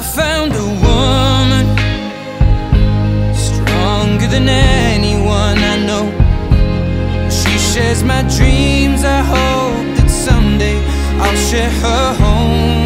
I found a woman stronger than anyone I know. She shares my dreams. I hope that someday I'll share her home.